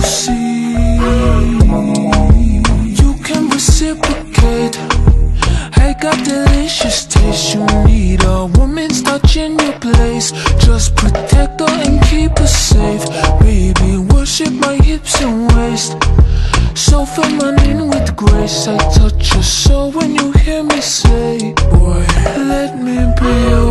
see You can reciprocate. I got delicious taste. You need a woman's touch in your place. Just protect her and keep her safe. Baby, worship my hips and waist. So feminine with grace. I touch your soul when you hear me say Boy, let me be your.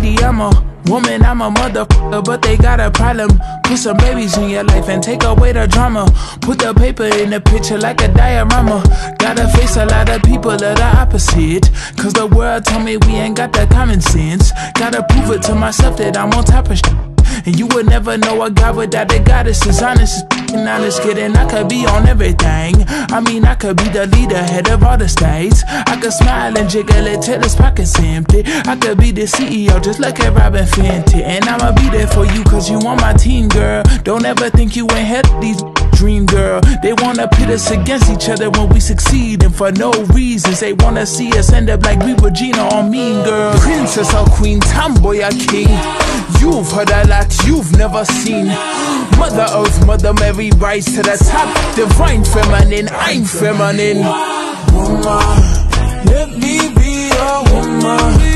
Lady, I'm a woman, I'm a motherfucker, but they got a problem. Put some babies in your life and take away the drama. Put the paper in the picture like a diorama. Gotta face a lot of people that are opposite. Cause the world told me we ain't got that common sense. Gotta prove it to myself that I'm on top of shit. And you would never know a guy without a goddess is honest as f***ing honest kidding. I could be on everything. I mean, I could be the leader, head of all the states. I could smile and jiggle it till his pockets empty. I could be the CEO, just like a Robyn Fenty. And I'ma be there for you, cause you on my team, girl. Don't ever think you ain't had these dream, girl. They wanna pit us against each other when we succeed, and for no reasons. They wanna see us end up like we Regina or Mean Girl. Princess or Queen, tomboy or king. You've heard a lot you've never seen. Mother Earth, Mother Mary, rise to the top. Divine feminine, I'm feminine. woman Let me be your woman